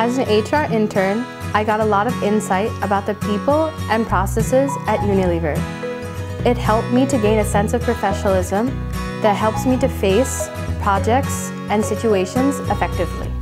As an HR intern, I got a lot of insight about the people and processes at Unilever. It helped me to gain a sense of professionalism that helps me to face projects and situations effectively.